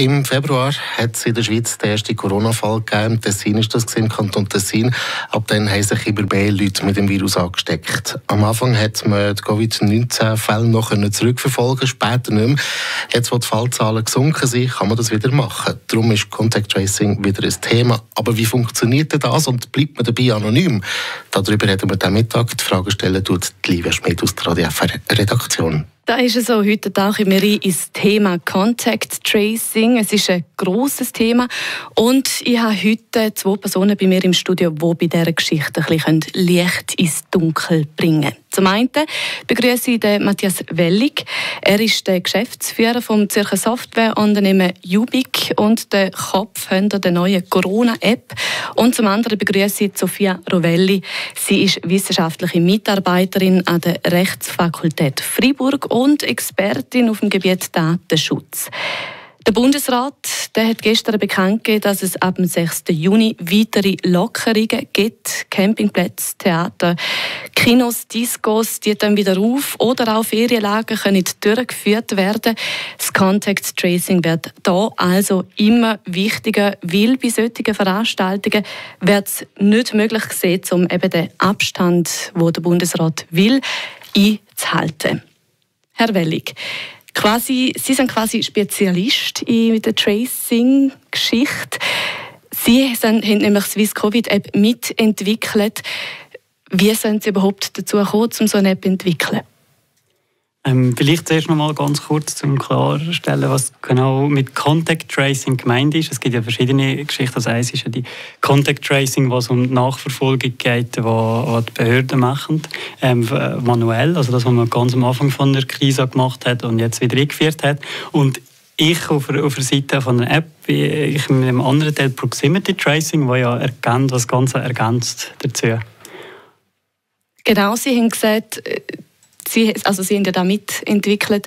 Im Februar hat es in der Schweiz den ersten Corona-Fall gegeben. Tessin ist das im Kanton Tessin. Ab dann haben sich immer mehr Leute mit dem Virus angesteckt. Am Anfang hat man die Covid-19-Fälle noch zurückverfolgen später nicht mehr. Jetzt, wo die Fallzahlen gesunken sind, kann man das wieder machen. Darum ist Contact Tracing wieder ein Thema. Aber wie funktioniert das und bleibt man dabei anonym? Darüber reden wir am Mittag. Die Frage stellen tut Livia Schmidt aus der Radio-Redaktion. Da ist es so, heute tauchen wir ein ins Thema Contact Tracing. Es ist ein grosses Thema und ich habe heute zwei Personen bei mir im Studio, die bei dieser Geschichte ein bisschen Licht ins Dunkel bringen können. Zum einen begrüße ich den Matthias Wellig. Er ist der Geschäftsführer vom Zürcher Softwareunternehmen Ubik und der Kopf hinter der neuen Corona-App. Und zum anderen begrüße ich Sofia Rovelli. Sie ist wissenschaftliche Mitarbeiterin an der Rechtsfakultät Freiburg und Expertin auf dem Gebiet Datenschutz. Der Bundesrat der hat gestern bekannt gegeben, dass es ab dem 6. Juni weitere Lockerungen gibt. Campingplätze, Theater, Kinos, Discos, die dann wieder auf oder auch Ferienlager können durchgeführt werden. Das Contact Tracing wird da also immer wichtiger, weil bei solchen Veranstaltungen wird es nicht möglich gesehen, um eben den Abstand, wo der Bundesrat will, einzuhalten. Herr Wellig, quasi, Sie sind quasi Spezialist in der Tracing-Geschichte. Sie sind, haben nämlich die Swiss Covid App mitentwickelt. Wie sind Sie überhaupt dazu gekommen, um so eine App zu entwickeln? Ähm, vielleicht zuerst noch mal ganz kurz, um klarstellen, was genau mit Contact Tracing gemeint ist. Es gibt ja verschiedene Geschichten. Also eins ist ja die Contact Tracing, was um die Nachverfolgung geht, die, die Behörden machen, ähm, manuell. Also das, was man ganz am Anfang von der Krise gemacht hat und jetzt wieder eingeführt hat. Und ich auf, auf der Seite von der App, ich mit einem anderen Teil Proximity Tracing, wo ja ergänzt, das Ganze ergänzt dazu. Genau, Sie haben gesagt, Sie, also Sie haben ja da mitentwickelt.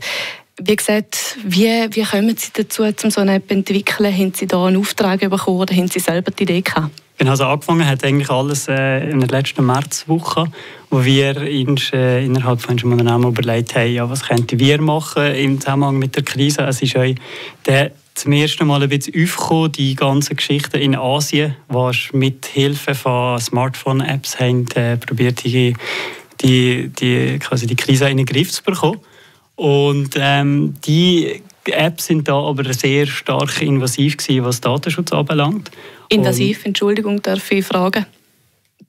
Wie gesagt, wie, wie kommen Sie dazu, um so eine App zu entwickeln? Haben Sie da einen Auftrag bekommen oder haben Sie selber die Idee gehabt? Genau, also angefangen hat eigentlich alles äh, in der letzten Märzwoche, wo wir uns, äh, innerhalb von unserem Unternehmen überlegt haben, ja, was könnten wir machen im Zusammenhang mit der Krise. Es ist euch der zum ersten Mal ein bisschen aufgekommen, die ganzen Geschichten in Asien, was mit Hilfe von Smartphone-Apps haben äh, probiert, die die, die, quasi die Krise in den Griff zu bekommen. Und ähm, die Apps sind da aber sehr stark invasiv gewesen, was Datenschutz anbelangt. Invasiv, Und Entschuldigung, darf ich fragen?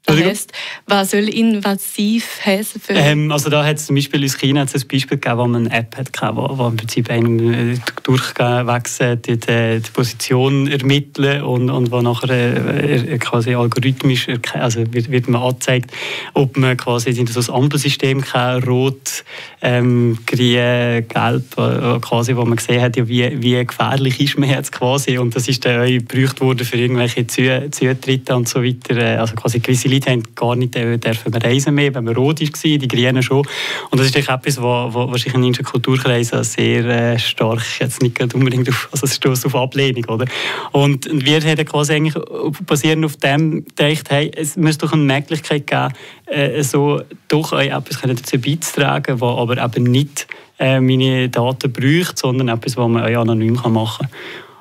Heisst, was soll invasiv heißen? Für ähm, also da hat es zum Beispiel in China ein Beispiel gegeben, wo man eine App hatte, wo, wo im Prinzip einem äh, durchwechseln, die, die, die, Position ermitteln und, und wo nachher äh, quasi algorithmisch also wird, wird man angezeigt, ob man quasi in so ein Ampelsystem kann, rot, ähm, grün, gelb, äh, quasi, wo man gesehen hat, ja, wie, wie gefährlich ist man jetzt quasi und das ist dann gebraucht worden für irgendwelche Zutritte und so weiter, also quasi gewisse Leute haben gar nicht dürfen reisen mehr, wenn man rot war, die Grünen schon. Und das ist etwas, was wahrscheinlich in unseren Kulturkreisen sehr äh, stark, jetzt nicht unbedingt auf, also stößt auf Ablehnung, oder? Und wir haben quasi eigentlich basierend auf dem gedacht, hey, es müsste doch eine Möglichkeit geben, äh, so doch etwas dazu beizutragen, was aber eben nicht äh, meine Daten braucht, sondern etwas, was man euch anonym machen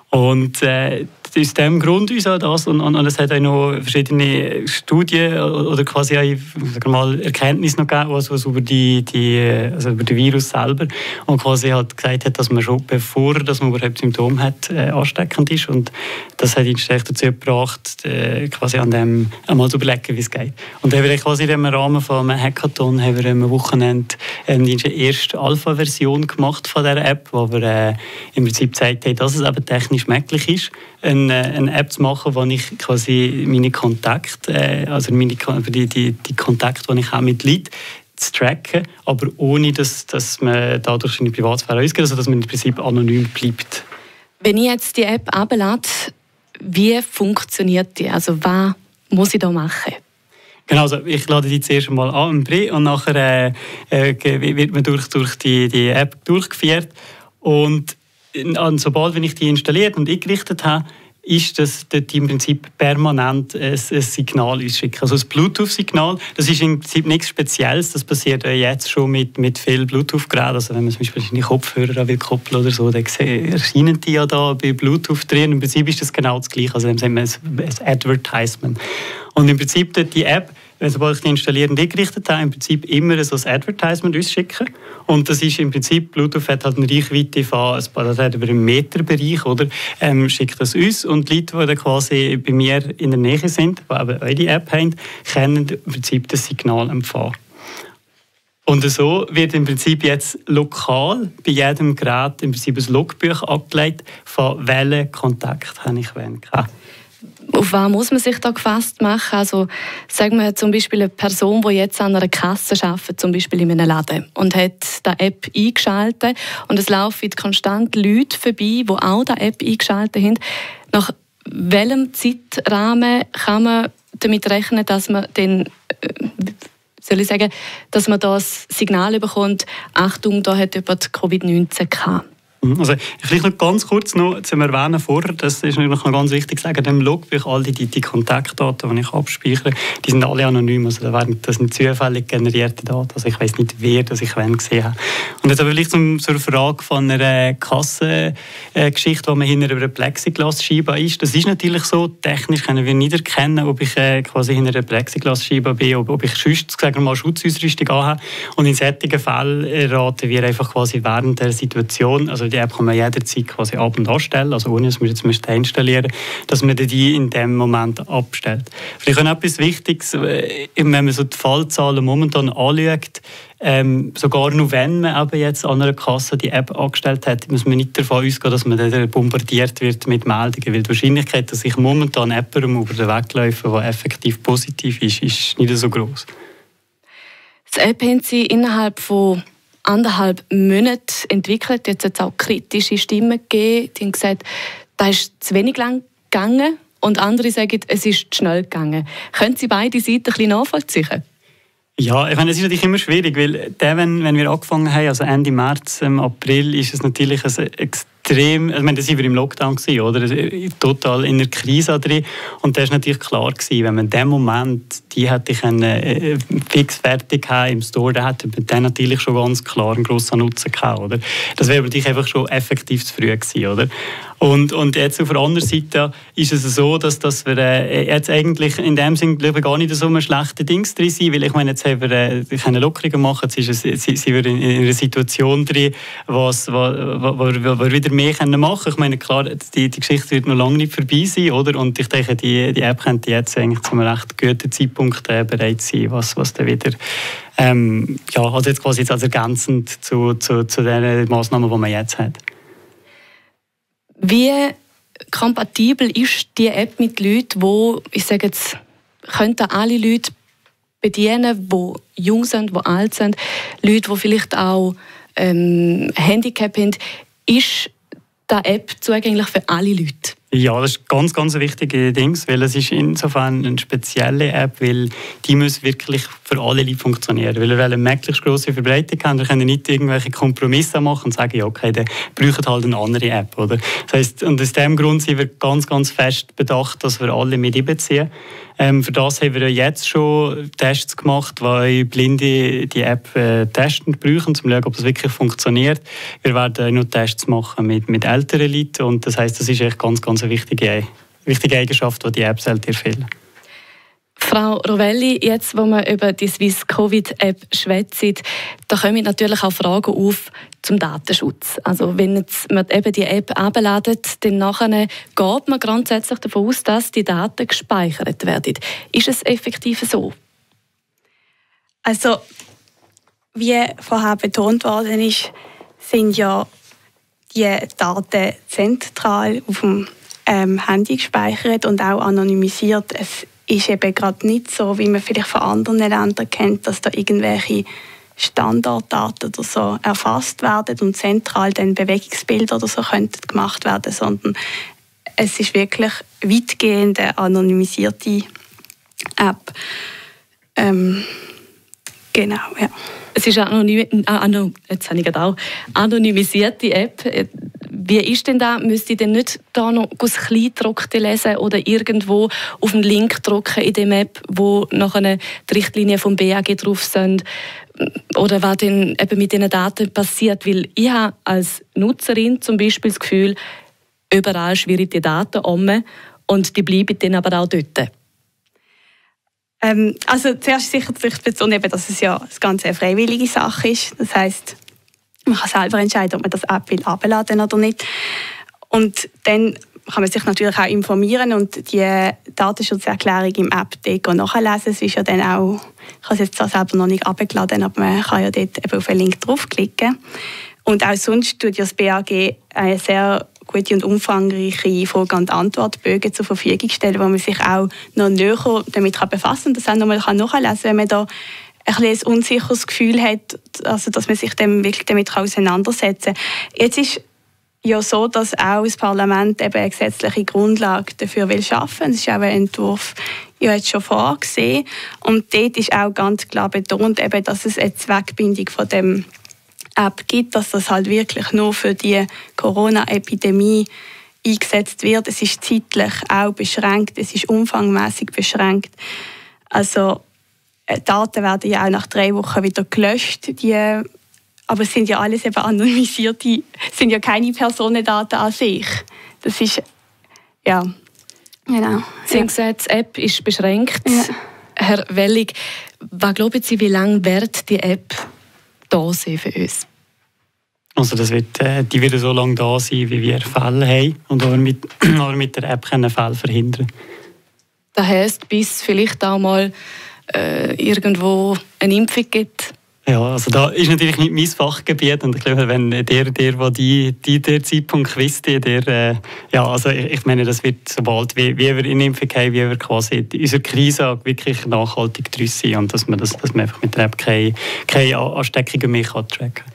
kann. Und äh, aus dem Grund uns auch das. Und, und, und, es hat auch noch verschiedene Studien oder quasi auch, mal Erkenntnisse noch gegeben, also, über, die, die, also über den Virus selber. Und quasi halt gesagt hat, dass man schon bevor dass man überhaupt Symptome hat, äh, ansteckend ist. Und das hat ihn dazu gebracht, äh, quasi an dem einmal zu überlegen, wie es geht. Und haben wir quasi im Rahmen von einem Hackathon haben wir am Wochenende ähm, die erste Alpha-Version gemacht von dieser App, wo wir äh, im Prinzip gezeigt haben, dass es eben technisch möglich ist, eine, eine App zu machen, wo ich quasi meine Kontakte, äh, also meine, die, die, die Kontakte, die ich habe mit Leuten, zu tracken, aber ohne, dass, dass man dadurch seine Privatsphäre ausgeht, also dass man im Prinzip anonym bleibt. Wenn ich jetzt die App abelade, wie funktioniert die? Also was muss ich da machen? Genau, also ich lade die zuerst mal an und nachher äh, äh, wird man durch, durch die, die App durchgeführt und sobald wenn ich die installiert und eingerichtet habe, ist, dass dort im Prinzip permanent ein, ein Signal ausschicken. Also das Bluetooth-Signal, das ist im Prinzip nichts Spezielles, das passiert jetzt schon mit, mit vielen Bluetooth-Geräten. Also wenn man zum Beispiel seine Kopfhörer will koppeln oder so, dann erscheinen die ja da bei Bluetooth drin. Im Prinzip ist das genau das Gleiche, also dann sagen wir ein Advertisement. Und im Prinzip dort die App sobald ich die installiere und eingerichtet habe, im Prinzip immer so ein Advertisement ausschicken. Und das ist im Prinzip, Bluetooth hat halt eine Reichweite von paar, das hat über einen Meterbereich, oder? Ähm, schickt das uns und die Leute, die quasi bei mir in der Nähe sind, die eben eure App haben, können im Prinzip das Signal empfangen. Und so wird im Prinzip jetzt lokal bei jedem Gerät im Prinzip ein Logbuch abgelegt, von welchen Kontakt habe ich wen gehabt auf was muss man sich da gefasst machen? Also sagen wir zum Beispiel eine Person, die jetzt an einer Kasse arbeitet, zum Beispiel in einem Laden und hat die App eingeschaltet und es laufen konstant Leute vorbei, die auch die App eingeschaltet haben. Nach welchem Zeitrahmen kann man damit rechnen, dass man den äh, soll ich sagen, dass man das Signal bekommt, Achtung, da hat jemand Covid-19 gehabt. Mhm. Also vielleicht noch ganz kurz noch zum Erwähnen vorher, das ist noch ganz wichtig zu sagen, dem Logbuch, all die, die Kontaktdaten, die ich abspeichere, die sind alle anonym, also das sind zufällig generierte Daten, also ich weiß nicht, wer das ich wann gesehen habe. Und jetzt aber vielleicht zum, zur Frage von einer Kassengeschichte, wo man hinter einer Plexiglasscheibe ist, das ist natürlich so, technisch können wir nicht erkennen, ob ich äh, quasi hinter einer Plexiglasscheibe bin, ob, ob ich sonst, sagen wir mal, Schutzausrüstung habe. Und in solchen Fällen raten wir einfach quasi während der Situation, also die App kann man jederzeit quasi ab- und anstellen, also ohne dass man jetzt müsste installieren dass man die in dem Moment abstellt. Vielleicht auch etwas Wichtiges, äh, wenn man so die Fallzahlen momentan anschaut, ähm, sogar nur wenn man eben jetzt an einer Kasse die App angestellt hat, muss man nicht davon ausgehen, dass man dann bombardiert wird mit Meldungen, weil die Wahrscheinlichkeit, dass ich momentan jemandem über den Weg laufe, der effektiv positiv ist, ist nicht so groß. Das App haben Sie innerhalb von anderthalb Monate entwickelt. Jetzt hat es auch kritische Stimmen gegeben, die haben gesagt, da ist zu wenig lang gegangen und andere sagen, es ist zu schnell gegangen. Können Sie beide Seiten ein bisschen nachvollziehen? Ja, ich meine, es ist natürlich immer schwierig, weil der, wenn, wenn wir angefangen haben, also Ende März, ähm, April, ist es natürlich ein extrem, ich meine, da waren wir im Lockdown, gewesen, oder? Also, total in der Krise drin. Und da war natürlich klar, gewesen, wenn man in dem Moment, die hätte ich eine, äh, fix fertig im Store, dann hätte man dann natürlich schon ganz klar einen grossen Nutzen gehabt, oder? Das wäre natürlich einfach schon effektiv zu früh gewesen, oder? Und, und jetzt auf der anderen Seite ist es so, dass, dass wir äh, jetzt eigentlich in dem Sinne gar nicht so ein schlechtes Ding drin sind, weil ich meine, jetzt haben wir äh, keine Lockerungen machen, jetzt ist es, sind wir in, in einer Situation drin, was, wo, wo, wir wieder mehr machen können. Ich meine, klar, die, die Geschichte wird noch lange nicht vorbei sein, oder? Und ich denke, die, die App könnte jetzt eigentlich zu einem recht guten Zeitpunkt äh, bereit sein, was, was dann wieder ähm, ja, also jetzt quasi jetzt als ergänzend zu, zu, zu den Massnahmen, die man jetzt hat. Wie kompatibel ist die App mit Leuten, wo ich sage jetzt, könnten alle Leute bedienen, die jung sind, die alt sind, Leute, die vielleicht auch ähm, Handicap haben, ist die App zugänglich für alle Leute? Ja, das ist ganz, ganz ein wichtiges Ding, weil es ist insofern eine spezielle App, weil die muss wirklich für alle Leute funktionieren. Weil wir eine möglichst grosse Verbreitung haben, wir können nicht irgendwelche Kompromisse machen und sagen, ja, okay, dann brauchen halt eine andere App, oder? Das heisst, und aus diesem Grund sind wir ganz, ganz fest bedacht, dass wir alle mit einbeziehen. Ähm, für das haben wir jetzt schon Tests gemacht, weil Blinde die App äh, testen brauchen, um zu schauen, ob es wirklich funktioniert. Wir werden noch Tests machen mit, mit älteren Leuten und das heißt, das ist echt ganz, ganz eine wichtige, wichtige Eigenschaft, die die App erfüllen Frau Rovelli, jetzt, wo wir über die Swiss Covid App schwätzen, da kommen natürlich auch Fragen auf zum Datenschutz. Also wenn jetzt man eben die App abladet, dann nachher geht man grundsätzlich davon aus, dass die Daten gespeichert werden. Ist es effektiv so? Also wie vorher betont worden ist, sind ja die Daten zentral auf dem ähm, Handy gespeichert und auch anonymisiert. Es ist eben gerade nicht so, wie man vielleicht von anderen Ländern kennt, dass da irgendwelche Standarddaten oder so erfasst werden und zentral dann Bewegungsbilder oder so könnten gemacht werden, sondern es ist wirklich weitgehend eine anonymisierte App. Ähm, genau, ja. Es ist eine anonym, äh, jetzt habe ich auch anonymisierte App. Wie ist denn da? Müsste ich denn nicht da noch das Kleindruckte lesen oder irgendwo auf einen Link drücken in der App, wo nachher die Richtlinien vom BAG drauf sind? Oder was denn eben mit diesen Daten passiert? Weil ich habe als Nutzerin zum Beispiel das Gefühl, überall schwirren die Daten um und die bleiben dann aber auch dort. Ähm, also zuerst sicher die Person eben, dass es ja das Ganze eine freiwillige Sache ist. Das heißt, man kann selber entscheiden, ob man das App will abladen oder nicht. Und dann kann man sich natürlich auch informieren und die Datenschutzerklärung im App nachlesen. Es ist ja dann auch, ich habe es jetzt selber noch nicht abgeladen, aber man kann ja dort eben auf einen Link draufklicken. Und auch sonst tut ja das BAG eine sehr gute und umfangreiche Frage- und Antwortbögen zur Verfügung stellen, wo man sich auch noch näher damit befassen kann. Das auch nochmal nachlesen kann, wenn man da ein, ein unsicheres Gefühl hat, also dass man sich dem wirklich damit auseinandersetzen kann. Jetzt ist ja so, dass auch das Parlament eben eine gesetzliche Grundlage dafür will schaffen. Das ist auch ein Entwurf ja jetzt schon vorgesehen und dort ist auch ganz klar betont, eben, dass es eine Zweckbindung von dem App gibt, dass das halt wirklich nur für die Corona-Epidemie eingesetzt wird. Es ist zeitlich auch beschränkt, es ist umfangmäßig beschränkt. Also äh, Daten werden ja auch nach drei Wochen wieder gelöscht. Die, aber es sind ja alles eben anonymisierte, sind ja keine Personendaten an sich. Das ist, ja, genau. Sie haben gesagt, die App ist beschränkt. Ja. Herr Wellig, was glauben Sie, wie lange wird die App da sein für uns? Also das wird, äh, die wird so lange da sein, wie wir Fälle haben und auch mit, auch mit der App können Fälle verhindern Das heisst, bis vielleicht auch mal äh, irgendwo eine Impfung gibt? Ja, also da ist natürlich nicht mein Fachgebiet und ich glaube, wenn der, der, der die, die der Zeitpunkt wisst, der, äh, ja, also ich, ich, meine, das wird sobald wie, wie wir eine Impfung haben, wie wir quasi unsere Krise wirklich nachhaltig draus sind und dass man, das, dass man einfach mit der App keine, keine Ansteckungen mehr kann tracken kann.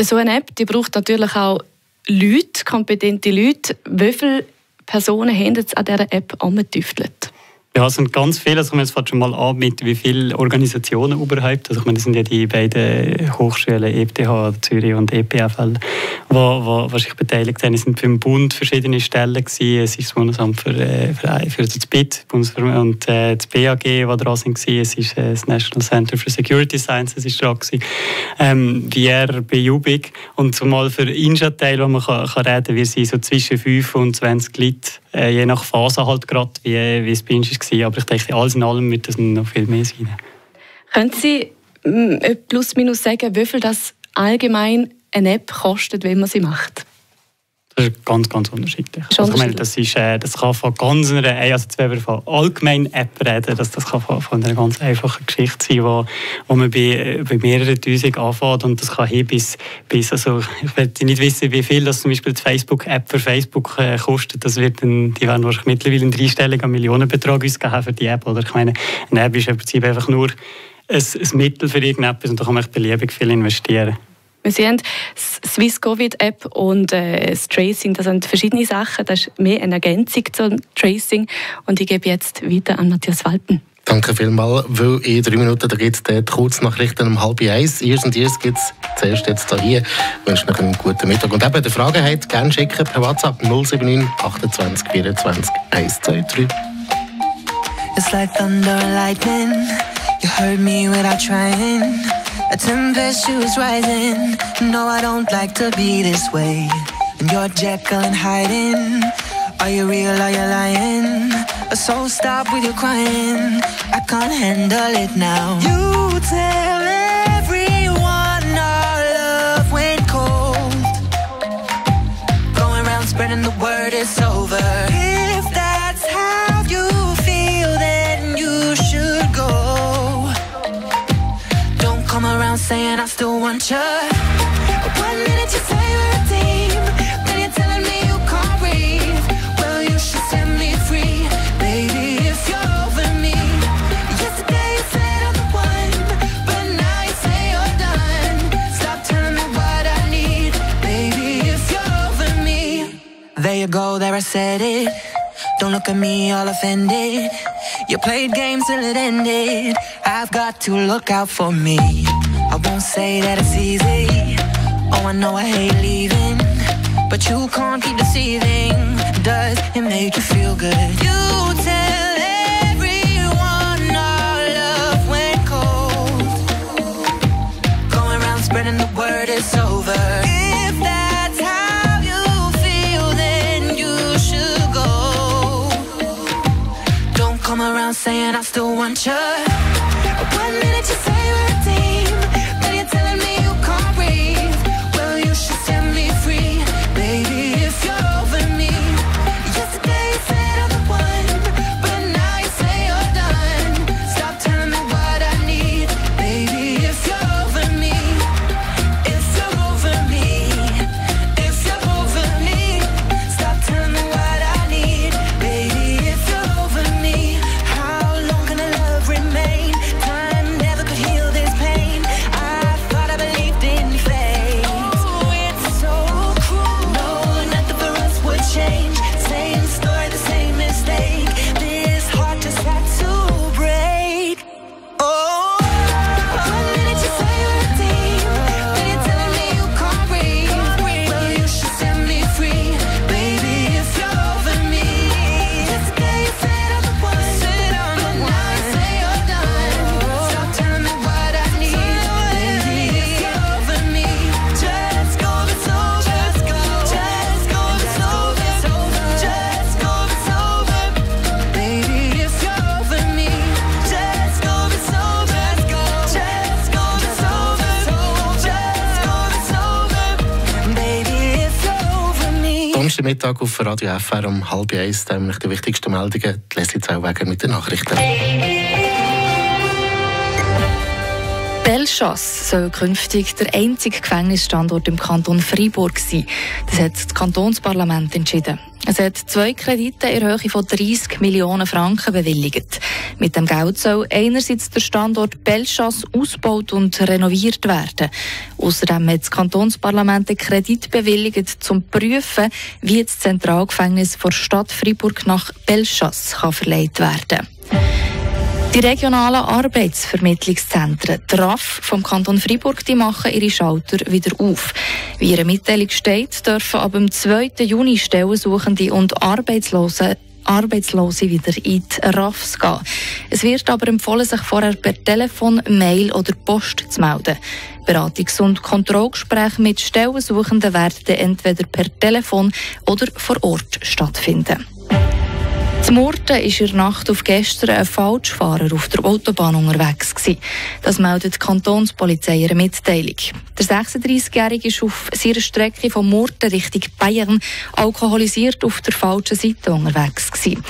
So eine App, die braucht natürlich auch Leute, kompetente Leute. Wie viele Personen haben jetzt an dieser App angetüftelt? Ja, es sind ganz viele. Also, ich schon mal an mit wie viele Organisationen überhaupt. Also, ich meine, das sind ja die beiden Hochschulen, EPTH Zürich und EPFL, die, sich beteiligt haben. Es sind beim Bund verschiedene Stellen gewesen. Es ist das Bundesamt für, äh, für, für das BIT und äh, das BAG, die dran sind. Es ist äh, das National Center for Security Sciences ist dran gewesen. Ähm, VR bei Jubik. Und zumal für Inschatteil, wo man kann, kann reden kann, wir sind so zwischen 5 und 20 Leute, äh, je nach Phase halt gerade, wie, wie es bei uns gewesen, aber ich denke, alles in allem wird das noch viel mehr sein. Können Sie mm, plus minus sagen, wie viel das allgemein eine App kostet, wenn man sie macht? Das ist ganz, ganz unterschiedlich. Also ich meine, das, ist, äh, das kann von ganz einer, also wenn wir von allgemeinen App reden, das, das kann von, von einer ganz einfachen Geschichte sein, wo, wo man bei, äh, bei mehreren Tausend anfängt und das kann hin bis, bis also ich will nicht wissen, wie viel das zum Beispiel die Facebook-App für Facebook äh, kostet. Das wird ein, die werden wahrscheinlich mittlerweile einen dreistelligen Millionenbetrag ausgeben für die App. Oder ich meine, eine App ist im Prinzip einfach nur ein, ein Mittel für irgendetwas und da kann man beliebig viel investieren. Sie haben Swiss Covid App und äh, das Tracing, das sind verschiedene Sachen. Das ist mehr eine Ergänzung zum Tracing. Und ich gebe jetzt weiter an Matthias Walten. Danke vielmals, weil in drei Minuten da gibt es die Kurznachrichten um halb eins. Erst und erst gibt es zuerst jetzt hier. Ich wünsche noch einen guten Mittag. Und eben, die Frage habt, gerne schicken per WhatsApp 079 28 24 123. It's like thunder and lightning. You heard me without trying. A tempestuous rising. No, I don't like to be this way. And you're Jekyll and hiding. Are you real? Are you lying? So stop with your crying. I can't handle it now. You tell everyone want you. One minute you say we're a team, then you're telling me you can't breathe. Well, you should set me free, baby, if you're over me. Yesterday you said I'm the one, but now you say you're done. Stop telling me what I need, baby, if you're over me. There you go, there I said it. Don't look at me all offended. You played games till it ended. I've got to look out for me. Say that it's easy. Oh, I know I hate leaving. but you can't keep deceiving. Does it make you feel good? You tell everyone our love went cold. Going around spreading the word it's over. If that's how you feel, then you should go. Don't come around saying I still want you. One minute you say we're a team, Donnerstagmittag auf Radio FR um halb eins, da haben wir die wichtigsten Meldungen. Ich Zellweger mit den Nachrichten. Belchas soll künftig der einzige Gefängnisstandort im Kanton Freiburg sein. Das hat das Kantonsparlament entschieden. Es hat zwei Kredite in Höhe von 30 Millionen Franken bewilligt. Mit dem Geld soll einerseits der Standort Belchas ausgebaut und renoviert werden. Außerdem hat das Kantonsparlament einen Kredit bewilligt, um zu prüfen, wie das Zentralgefängnis der Stadt Freiburg nach Belchas kann verlegt werden die regionalen Arbeitsvermittlungszentren, die RAF vom Kanton Freiburg, die machen ihre Schalter wieder auf. Wie ihre Mitteilung steht, dürfen ab dem 2. Juni Stellensuchende und Arbeitslose Arbeitslose wieder in die RAFs gehen. Es wird aber empfohlen, sich vorher per Telefon, Mail oder Post zu melden. Beratungs- und Kontrollgespräche mit Stellensuchenden werden entweder per Telefon oder vor Ort stattfinden. Zum Murten ist in der Nacht auf gestern ein Falschfahrer auf der Autobahn unterwegs gewesen. Das meldet die Kantonspolizei in einer Mitteilung. Der 36-Jährige ist auf seiner Strecke von Murten Richtung Bayern alkoholisiert auf der falschen Seite unterwegs gewesen.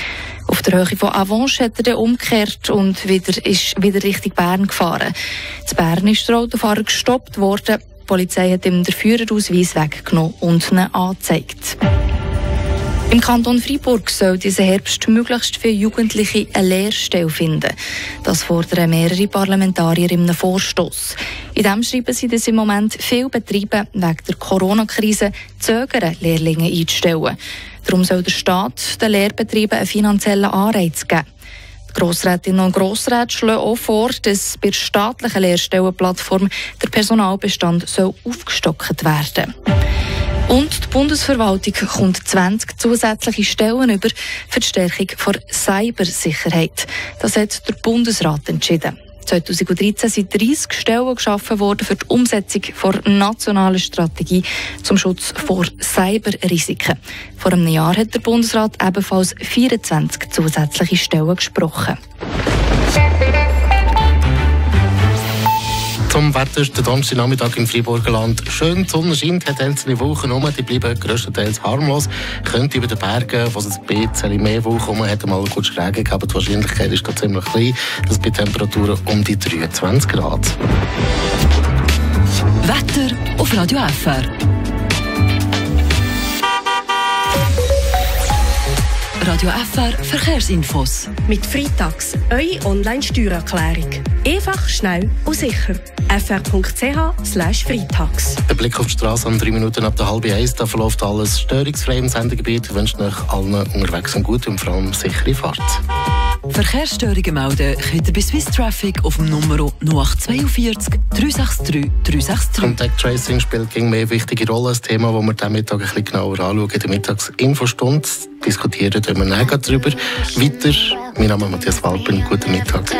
Auf der Höhe von Avanche hat er dann umgekehrt und wieder, ist wieder Richtung Bern gefahren. Zu Bern ist der Autofahrer gestoppt worden. Die Polizei hat ihm den Führerausweis weggenommen und ihn angezeigt. Im Kanton Freiburg soll diesen Herbst möglichst viele Jugendliche eine Lehrstelle finden. Das fordern mehrere Parlamentarier in einem Vorstoß. In dem schreiben sie, dass im Moment viele Betriebe wegen der Corona-Krise zögern, Lehrlinge einzustellen. Darum soll der Staat den Lehrbetrieben einen finanziellen Anreiz geben. Die Grossrätinnen und Grossräte schlagen auch vor, dass bei der staatlichen Lehrstellenplattform der Personalbestand soll aufgestockt werden und die Bundesverwaltung kommt 20 zusätzliche Stellen über für die Stärkung der Cybersicherheit. Das hat der Bundesrat entschieden. 2013 sind 30 Stellen geschaffen worden für die Umsetzung der nationalen Strategie zum Schutz vor Cyberrisiken. Vor einem Jahr hat der Bundesrat ebenfalls 24 zusätzliche Stellen gesprochen. Zum Wetter ist der Donnerstagnachmittag im Freiburger Land schön. Die Sonne scheint, hat einzelne Wolken um, die bleiben grösstenteils harmlos. Könnte über den Bergen, wo es ein bisschen mehr Wolken um hat, mal kurz gegeben, aber die Wahrscheinlichkeit ist da ziemlich klein. Das bei Temperaturen um die 23 Grad. Wetter auf Radio FR. Radio FR Verkehrsinfos. Mit Freitags eure Online-Steuererklärung. Einfach, schnell und sicher. fr.ch/freitags. Ein Blick auf die Straße an drei Minuten ab der halben eins. Da verläuft alles störungsfrei im Sendegebiet. Ich wünsche euch allen unterwegs eine gute und vor allem sichere Fahrt. Verkehrsstörungen melden könnt ihr bei Swiss Traffic auf dem Nummer 0842 363 363. Contact Tracing spielt gegen mehr wichtige Rolle. Ein Thema, das wir diesen Mittag ein bisschen genauer anschauen. In der Mittagsinfostunde diskutieren wir näher darüber. Weiter, mein Name ist Matthias Walpen. Guten Mittag.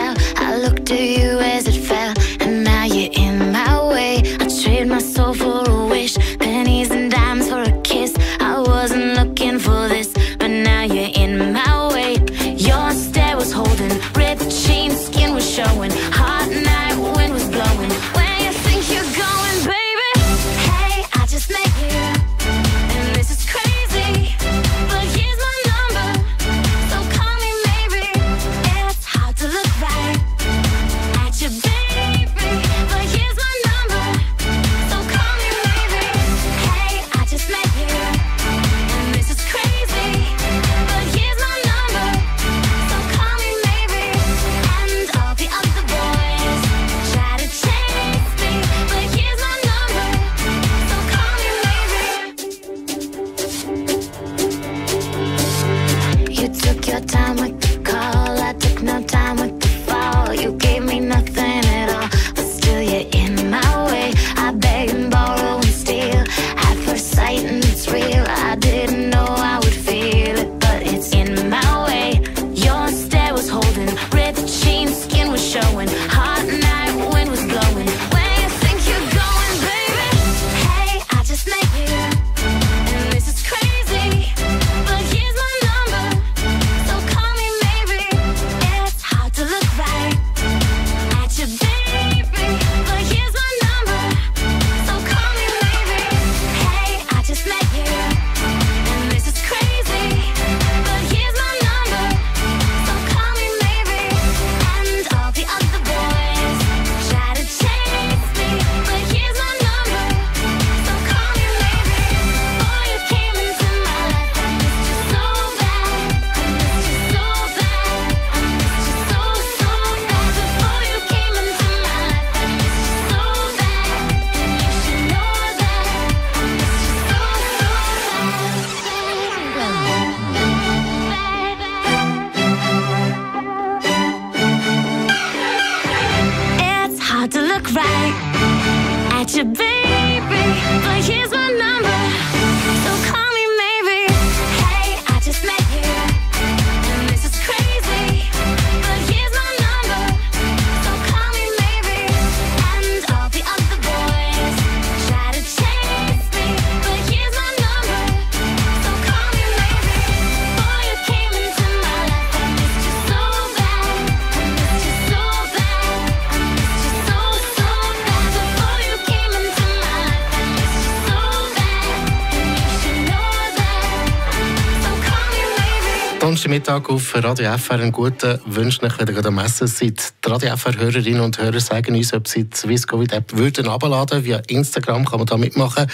Donnerstagmittag auf Radio FR einen guten Wunsch nach wieder gerade am Messen seid. Die Radio FR Hörerinnen und Hörer sagen uns, ob sie die Swisscovid App würden abladen. Via Instagram kann man da mitmachen.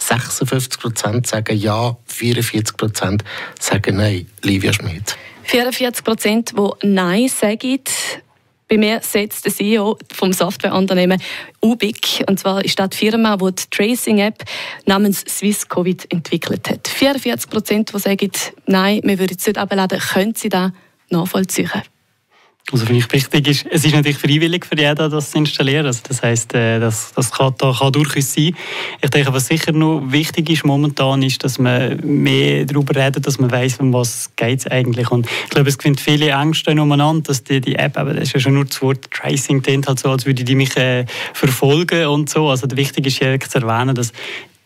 56% sagen ja, 44% sagen nein. Livia Schmidt. 44 Prozent, die Nein sagen. Bei mir setzt der CEO vom Softwareunternehmen Ubic, und zwar ist das die Firma, die die Tracing-App namens Swiss Covid entwickelt hat. 44 Prozent, die sagen, nein, wir würden es nicht abladen, können Sie da nachvollziehen? Also vielleicht wichtig ist, es ist natürlich freiwillig für jeden, das zu installieren. Also das heißt, äh, das, das kann, da kann durchaus sein. Ich denke, was sicher noch wichtig ist momentan, ist, dass man mehr darüber redet, dass man weiß, um was es eigentlich. Und ich glaube, es gibt viele Ängste umeinander, dass die, die App, aber das ist ja schon nur das Wort Tracing, klingt halt so, als würde die mich äh, verfolgen und so. Also wichtig ist ja zu erwähnen, dass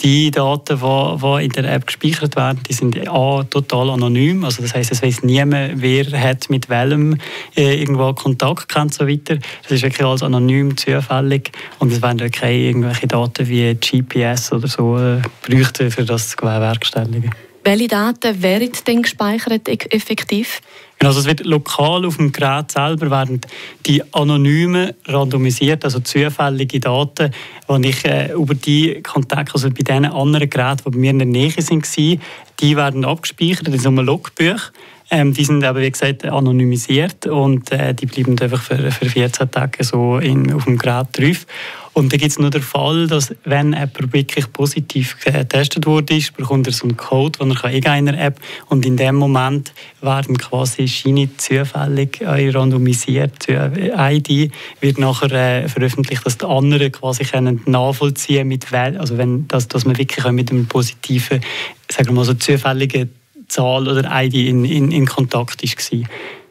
die Daten, die, in der App gespeichert werden, die sind A, total anonym. Also das heißt, es weiß niemand, wer hat mit welchem äh, irgendwo Kontakt und so weiter. Das ist wirklich alles anonym, zufällig und es werden keine irgendwelche Daten wie GPS oder so äh, bräuchten, für das zu bewerkstelligen. Welche Daten wären denn gespeichert e- effektiv? Genau, Also es wird lokal auf dem Gerät selber werden die anonymen randomisiert, also zufällige Daten, die ich äh, über die Kontakte, also bei diesen anderen Geräten, die bei mir in der Nähe sind, die werden abgespeichert in so einem Logbuch. Ähm, die sind aber, wie gesagt, anonymisiert und äh, die bleiben einfach für, für 14 Tage so in, auf dem Gerät drauf. Und da gibt es nur den Fall, dass wenn jemand wirklich positiv getestet wurde, bekommt er so einen Code, den er kann in einer App und in dem Moment werden quasi Scheine zufällig randomisiert. ID wird nachher äh, veröffentlicht, dass die anderen quasi können nachvollziehen wel also dass, dass man wirklich mit einem positiven, sagen wir mal so zufälligen Zahl oder ID in, in, in Kontakt war.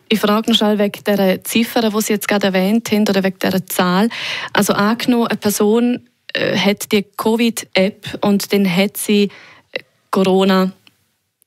Ich frage noch schnell wegen der Ziffern, die Sie jetzt gerade erwähnt haben, oder wegen dieser Zahl. Also angenommen, eine Person äh, hat die Covid-App und dann hat sie Corona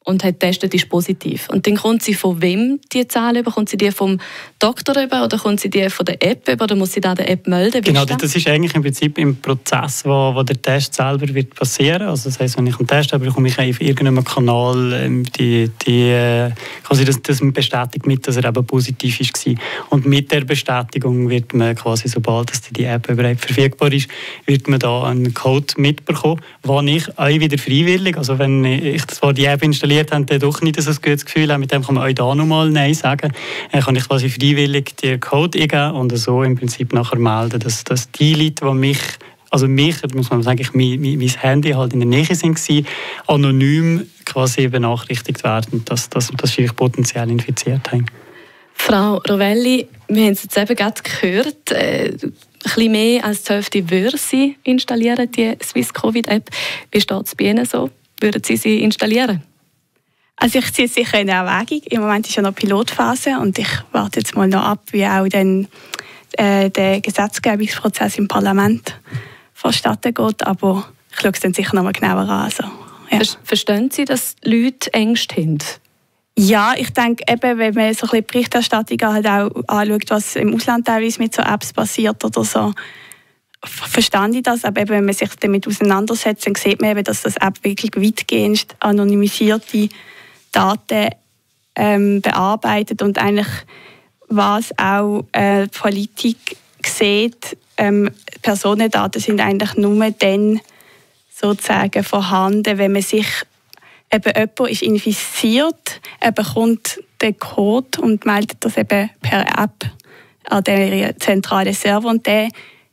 und hat getestet, ist positiv. Und dann kommt sie von wem die Zahl über? Kommt sie die vom Doktor über oder kommt sie die von der App über oder muss sie da der App melden? Genau, das? das ist eigentlich im Prinzip im Prozess, wo, wo der Test selber wird passieren. Also das heißt, wenn ich einen Test habe, bekomme ich auf irgendeinem Kanal ähm, die, die, äh, quasi das, das bestätigt mit, dass er eben positiv ist war. Und mit der Bestätigung wird man quasi, sobald dass die App überhaupt verfügbar ist, wird man da einen Code mitbekommen, den ich auch wieder freiwillig, also wenn ich zwar die App installiert habe, dann doch nicht so ein gutes Gefühl habe, mit dem kann man auch da nochmal Nein sagen, dann kann ich quasi freiwillig den Code eingeben und so im Prinzip nachher melden, dass, dass die Leute, die mich also mich, muss man sagen, ich, mein, mein Handy halt in der Nähe sind, anonym quasi benachrichtigt werden, dass, dass, dass sie sich potenziell infiziert haben. Frau Rovelli, wir haben es jetzt eben gerade gehört, äh, ein bisschen mehr als die Hälfte würde sie installieren, die Swiss Covid App. Wie steht es bei Ihnen so? Würden Sie sie installieren? Also ich ziehe sicher in Erwägung. Im Moment ist ja noch Pilotphase und ich warte jetzt mal noch ab, wie auch dann äh, der Gesetzgebungsprozess im Parlament vonstatten geht. Aber ich schaue es dann sicher noch mal genauer an. Also, ja. Ver- Verstehen Sie, dass Leute Ängste haben? Ja, ich denke eben, wenn man so ein bisschen Berichterstattung halt auch anschaut, was im Ausland teilweise mit so Apps passiert oder so, ver- verstehe ich das. Aber eben, wenn man sich damit auseinandersetzt, dann sieht man eben, dass das App wirklich weitgehend anonymisierte Daten ähm, bearbeitet und eigentlich was auch äh, die Politik sieht, ähm, Personendaten sind eigentlich nur dann sozusagen vorhanden, wenn man sich eben jemand ist infiziert, er bekommt den Code und meldet das eben per App an den zentralen Server und der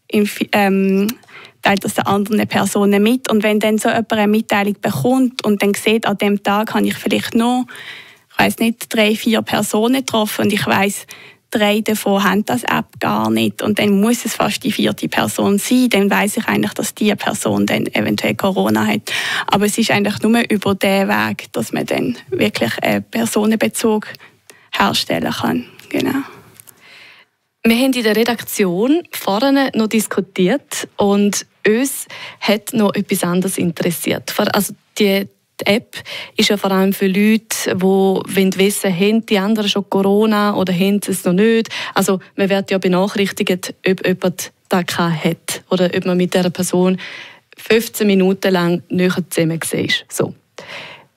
ähm, teilt das den anderen Personen mit. Und wenn dann so jemand eine Mitteilung bekommt und dann sieht, an dem Tag habe ich vielleicht nur, ich weiß nicht, drei, vier Personen getroffen und ich weiß drei davon haben das App gar nicht und dann muss es fast die vierte Person sein, dann weiß ich eigentlich, dass die Person dann eventuell Corona hat. Aber es ist eigentlich nur über den Weg, dass man dann wirklich einen Personenbezug herstellen kann. Genau. Wir haben in der Redaktion vorne noch diskutiert und uns hat noch etwas anderes interessiert. Also die, die App ist ja vor allem für Leute, die wollen wissen, haben die anderen schon Corona oder haben sie es noch nicht. Also man wird ja benachrichtigt, ob jemand das hat oder ob man mit dieser Person 15 Minuten lang näher zusammen war. So.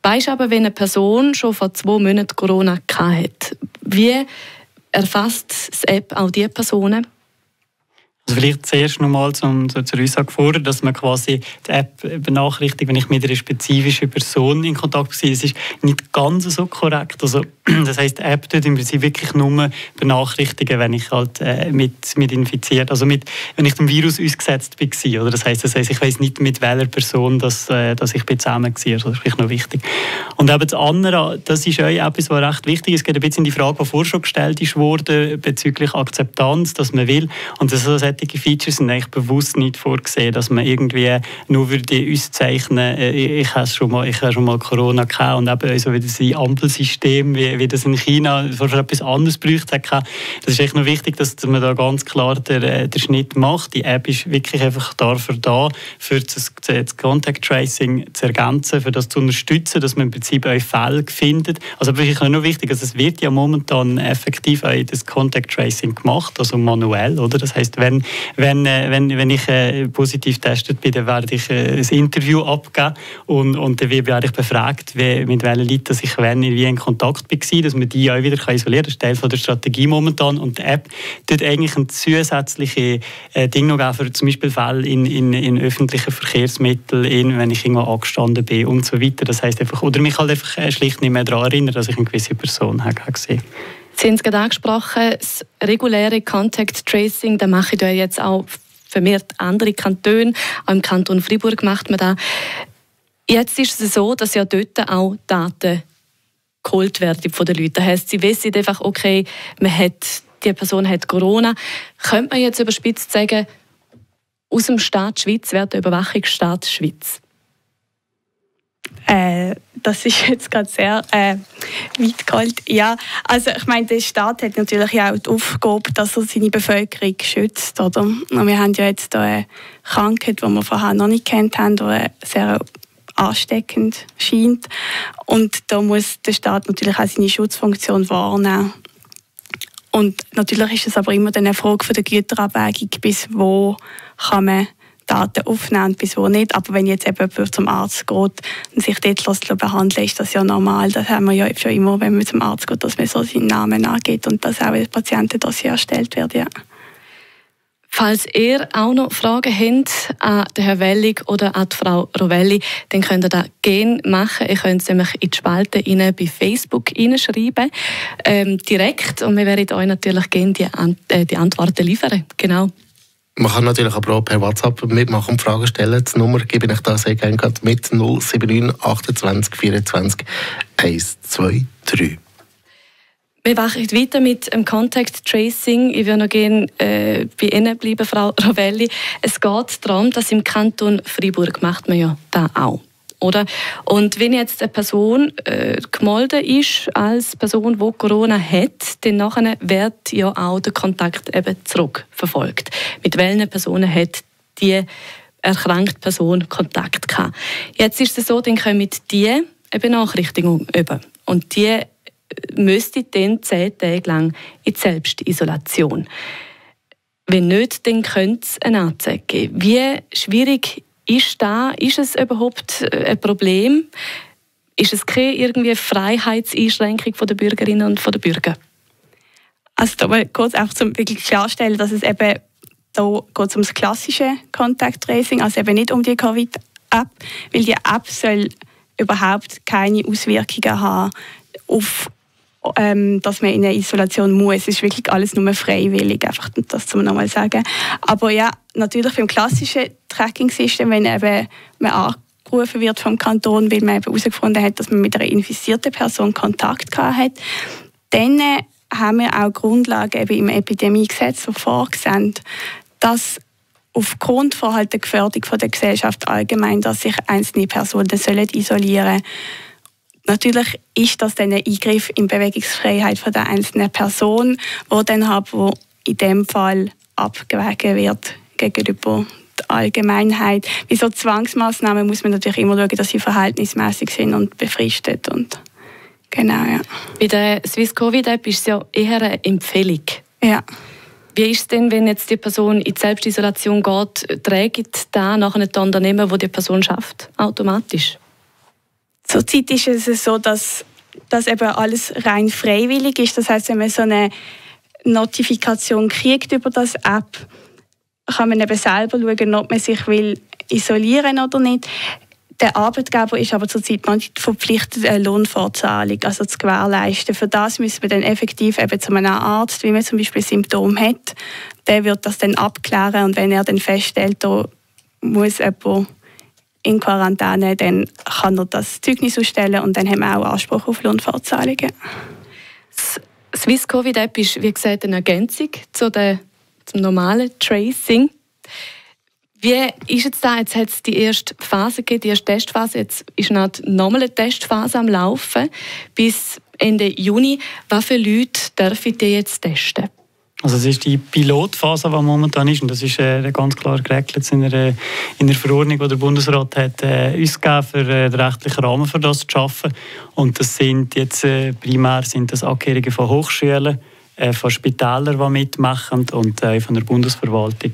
Weißt aber, wenn eine Person schon vor zwei Monaten Corona gehabt hat, wie erfasst die App auch diese Personen? Also vielleicht zuerst nochmal zum, zur zur Aussage vorher, dass man quasi die App benachrichtigt, wenn ich mit einer spezifischen Person in Kontakt bin. Es ist nicht ganz so korrekt. Also, das heißt, die App tut im Prinzip wirklich nur benachrichtigen, wenn ich halt äh, mit, mit infiziert, also mit, wenn ich dem Virus ausgesetzt bin. Oder das heißt, das heißt, ich weiß nicht mit welcher Person, dass, äh, dass ich zusammen war. Also das ist vielleicht noch wichtig. Und eben das andere, das ist auch etwas, was recht wichtig ist. Es geht ein bisschen in die Frage, die vorher schon gestellt worden, bezüglich Akzeptanz, dass man will. Und das, solche Features sind eigentlich bewusst nicht vorgesehen, dass man irgendwie nur würde auszeichnen, äh, ich habe schon mal, ich habe schon mal Corona gehabt und eben so wie das Ampelsystem, wie, wie das in China vor etwas anderes gebraucht hat. Das ist echt noch wichtig, dass man da ganz klar den, äh, den Schnitt macht. Die App ist wirklich einfach dafür da, für das, das Contact Tracing zu ergänzen, für das zu unterstützen, dass man im Prinzip auch Fälle findet. Also wirklich noch wichtig, also es wird ja momentan effektiv das Contact Tracing gemacht, also manuell, oder? Das heißt, wenn, wenn, äh, wenn, wenn ich äh, positiv getestet bin, dann werde ich äh, ein Interview abgeben und, und dann werde ich befragt, wie, mit welchen Leuten dass ich wenn wie in Kontakt war, dass man die auch wieder kann isolieren kann. Das ist Teil der Strategie momentan und die App tut eigentlich ein zusätzliches äh, Ding noch für zum Beispiel Fälle in, in, in öffentlichen Verkehrsmitteln, in, wenn ich irgendwo angestanden bin und so weiter. Das heißt einfach, oder mich halt einfach äh, schlicht nicht mehr daran erinnern, dass ich eine gewisse Person habe gesehen Sie haben es gerade angesprochen, das reguläre Contact Tracing, das mache ich jetzt auch vermehrt andere Kantone. Auch im Kanton Freiburg macht man das. Jetzt ist es so, dass ja dort auch Daten geholt werden von den Leuten. Das heisst, sie wissen einfach, okay, man hat, die Person hat Corona. Könnte man jetzt überspitzt sagen, aus dem Staat Schweiz wird der Überwachungsstaat Schweiz? Äh, das ist jetzt gerade sehr äh, weit geholt. Ja, also ich meine, der Staat hat natürlich auch die Aufgabe, dass er seine Bevölkerung schützt. Oder? Und wir haben ja jetzt hier eine Krankheit, die wir vorher noch nicht kennt haben, die sehr ansteckend scheint. Und da muss der Staat natürlich auch seine Schutzfunktion wahrnehmen. Und natürlich ist es aber immer dann eine Frage von der Güterabwägung, bis wo kann man Daten aufnehmen bis wo nicht. Aber wenn jetzt eben jemand zum Arzt geht und sich dort lässt behandeln ist das ja normal. Das haben wir ja schon immer, wenn man zum Arzt geht, dass man so seinen Namen angeht und dass auch ein Patientendossier erstellt wird. Ja. Falls ihr auch noch Fragen habt an Herrn Wellig oder an Frau Rovelli, dann könnt ihr das gerne machen. Ihr könnt es nämlich in die Spalte rein bei Facebook reinschreiben, ähm, direkt. Und wir werden euch natürlich gerne die, An äh, die Antworten liefern. Genau. Man kann natürlich aber auch per WhatsApp mitmachen und Fragen stellen. Die Nummer gebe ich da sehr gerne mit 079 28 24 123. Wir machen weiter mit dem Contact Tracing. Ich würde noch gerne äh, bei Ihnen bleiben, Frau Ravelli. Es geht darum, dass im Kanton Freiburg macht man ja da auch. Oder? Und wenn jetzt eine Person äh, gemeldet ist als Person, die Corona hat, dann nachher wird ja auch der Kontakt eben zurückverfolgt. Mit welchen Personen hat die erkrankte Person Kontakt gehabt. Jetzt ist es so, dann kommen die eine Benachrichtigung über. Und die müsste dann zehn Tage lang in die Selbstisolation. Wenn nicht, dann könnte es eine Anzeige geben. Wie schwierig ist da? Ist es überhaupt äh, ein Problem? Ist es keine irgendwie Freiheitseinschränkung der Bürgerinnen und der Bürger? Also da kurz auch zum wirklich klarstellen, dass es eben da geht um das klassische Contact Tracing, also eben nicht um die Covid-App, weil die App soll überhaupt keine Auswirkungen haben auf ähm, dass man in eine Isolation muss. Es ist wirklich alles nur freiwillig, einfach das zu nochmal sagen. Aber ja, natürlich beim klassischen Tracking-System, wenn eben man angerufen wird vom Kanton, weil man eben herausgefunden hat, dass man mit einer infizierten Person Kontakt gehabt hat, dann haben wir auch Grundlagen eben im Epidemiegesetz, die vorgesehen, dass aufgrund von halt der Gefährdung von der Gesellschaft allgemein, dass sich einzelne Personen sollen isolieren sollen Natürlich ist das dann ein Eingriff in die Bewegungsfreiheit von der einzelnen Person, wo dann halt, wo in dem Fall abgewogen wird gegenüber der Allgemeinheit. Bei so Zwangsmaßnahmen muss man natürlich immer schauen, dass sie verhältnismäßig sind und befristet und genau ja. Bei der Swiss Covid App ist es ja eher eine Empfehlung. Ja. Wie ist es denn, wenn jetzt die Person in die Selbstisolation geht, trägt da nachher ein Unternehmen, wo die Person schafft, automatisch? Zurzeit ist es so, dass das eben alles rein freiwillig ist. Das heißt, wenn man so eine Notifikation kriegt über das App, kann man eben selber schauen, ob man sich will isolieren oder nicht. Der Arbeitgeber ist aber zurzeit nicht verpflichtet, eine Lohnfortzahlung also zu gewährleisten. Für das müssen wir dann effektiv eben zu einem Arzt, wie man zum Beispiel Symptome hat, der wird das dann abklären und wenn er dann feststellt, da muss jemand in Quarantäne, dann kann er das Zeugnis ausstellen und dann haben wir auch Anspruch auf Lohnfortzahlungen. Das Swiss Covid App ist, wie gesagt, eine Ergänzung zu der, zum normalen Tracing. Wie ist jetzt da? Jetzt hat es die erste Phase gegeben, die erste Testphase. Jetzt ist die normale Testphase am Laufen bis Ende Juni. Was für Leute dürfen die jetzt testen? Also es ist die Pilotphase, die momentan ist, und das ist äh, ganz klar geregelt in der, in der Verordnung, die der Bundesrat hat äh, uns gegeben, für äh, den rechtlichen Rahmen für das zu schaffen. Und das sind jetzt äh, primär sind das Angehörige von Hochschulen, äh, von Spitälern, die mitmachen und äh, von der Bundesverwaltung.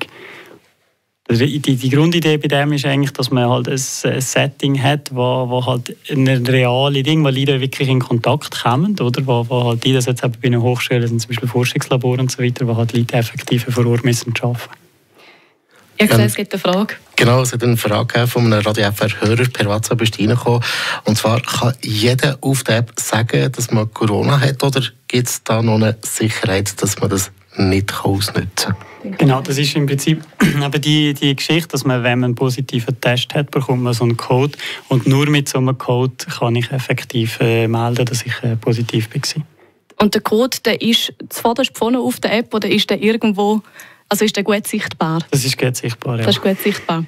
Also die, die, Grundidee bei dem ist eigentlich, dass man halt ein, ein Setting hat, wo, wo halt eine reale Ding, wo Leute wirklich in Kontakt kommen, oder? Wo, wo halt die, das jetzt eben bei einer Hochschule sind zum Beispiel Forschungslabore und so weiter, wo halt Leute effektiv vor Ort müssen arbeiten. Ich sehe, es gibt eine Frage. Genau, es hat eine Frage von einem Radio FR-Hörer per WhatsApp ist reingekommen. Und zwar, kann jeder auf der App sagen, dass man Corona hat oder gibt es da noch eine Sicherheit, dass man das nicht ausnutzen kann. Genau, das ist im Prinzip eben die, die Geschichte, dass man, wenn man einen positiven Test hat, bekommt man so einen Code und nur mit so einem Code kann ich effektiv äh, melden, dass ich äh, positiv war. Und der Code, der ist zuvorderst gefunden auf der App oder ist der irgendwo, also ist der gut sichtbar? Das ist gut sichtbar, ja. Das ist gut sichtbar.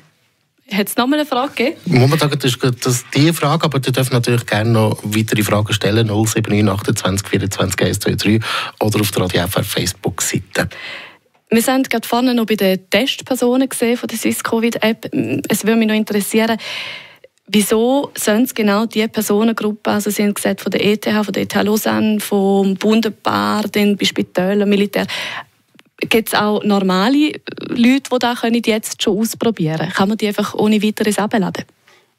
Hat es nochmal eine Frage gegeben? Muss man sagen, das ist das die Frage, aber ihr dürft natürlich gerne noch weitere Fragen stellen, 079 28 24 123 oder auf der Radio FR Facebook-Seite. Wir sind gerade vorne noch bei den Testpersonen gesehen von der Swiss-Covid-App. Es würde mich noch interessieren, wieso sind es genau diese Personengruppen, also sie haben gesagt von der ETH, von der ETH Lausanne, vom Bundespaar, dann bei Spitälern, Militär, Gibt es auch normale Leute, die das können jetzt schon ausprobieren können? Kann man die einfach ohne weiteres abladen?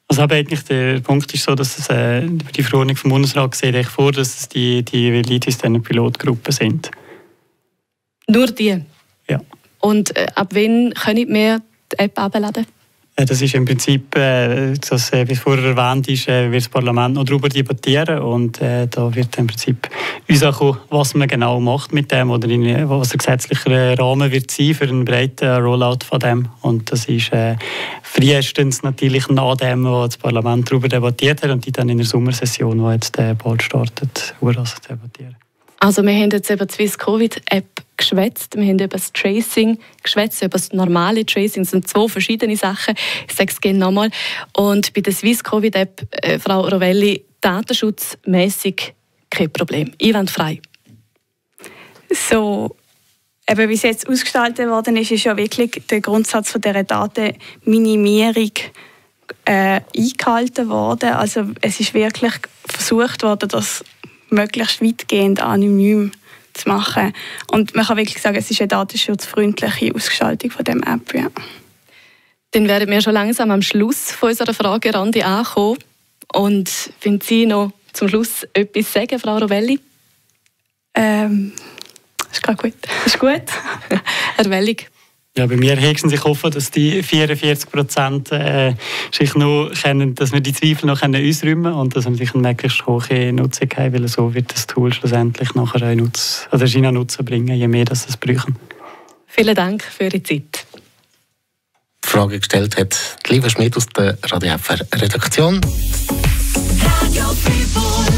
Also eigentlich der Punkt ist so, dass es, äh, die Verordnung vom Bundesrat sieht eigentlich vor, dass es die, die Velitis dann Pilotgruppen sind. Nur die? Ja. Und äh, ab wann können wir die App abladen? Äh, Das ist im Prinzip, äh, das, äh, wie es vorher erwähnt ist, äh, wird das Parlament noch darüber debattieren und da wird im Prinzip rauskommen, was man genau macht mit dem oder in, was der gesetzliche Rahmen wird sein für einen breiten Rollout von dem und das ist äh, frühestens natürlich nach dem, wo das Parlament darüber debattiert hat und die dann in der Sommersession, wo jetzt bald startet, über das debattieren. Also wir haben jetzt über die Swiss Covid App geschwätzt, wir haben über das Tracing geschwätzt, über das normale Tracing, das sind zwei verschiedene Sachen. Ich sage es gerne nochmal. Und bei der Swiss Covid App, äh, Frau Rovelli, datenschutzmäßig kein Problem, einwandfrei. So, eben wie es jetzt ausgestaltet worden ist, ist ja wirklich der Grundsatz von dieser Datenminimierung äh, eingehalten worden. Also es ist wirklich versucht worden, das möglichst weitgehend anonym zu machen. Und man kann wirklich sagen, es ist eine datenschutzfreundliche Ausgestaltung von dem App. Ja. Dann wären wir schon langsam am Schluss von unserer Fragerunde angekommen. Und wenn Sie noch zum Schluss etwas sagen, Frau Rovelli? Ähm, ist gerade gut. Ist gut. Herr Wellig. Ja, bei mir hegen sich hoffen, dass die 44 Prozent äh, sich noch können, dass wir die Zweifel noch können ausräumen können und dass wir sich eine möglichst hohe Nutzung haben, weil so wird das Tool schlussendlich nachher einen Nutz, oder China Nutzen bringen, je mehr das es brauchen. Vielen Dank für Ihre Zeit. Die Frage gestellt hat die Liebe Schmidt aus der Radio FR Redaktion. Radio.